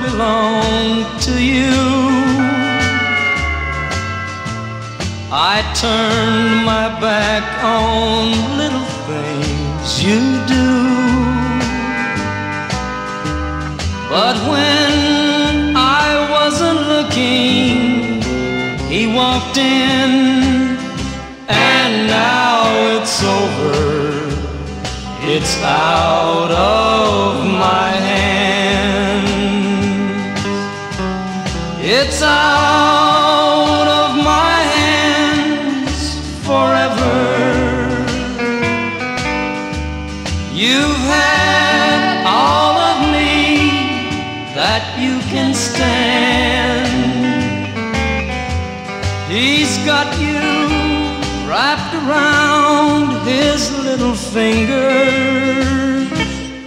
belong to you. I turned my back on little things you do. But when I wasn't looking, he walked in, and now it's over. It's out of my hands. It's out of my hands forever. You've had all of me that you can stand. He's got you wrapped around his little finger.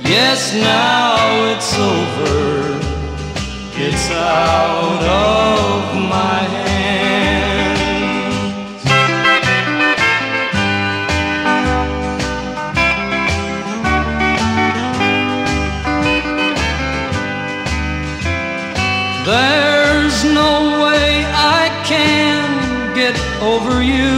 Yes, now it's over. There's no way I can get over you.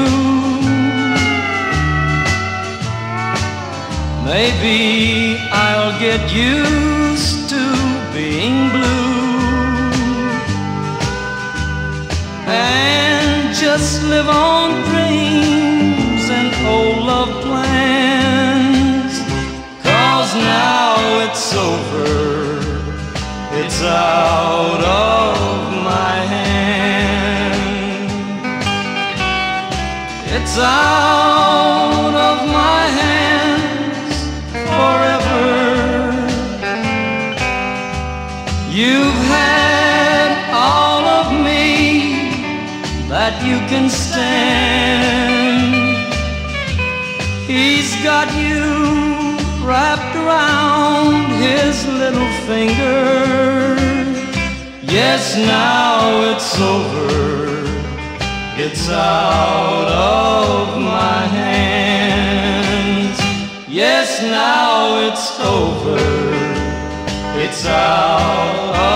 Maybe I'll get used to being blue and just live on dreams and old love plans. Cause now it's over. It's out of my hands forever. You've had all of me that you can stand. He's got you wrapped around his little finger. Yes, now it's over. It's out now it's over. It's out